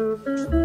Mm-hmm.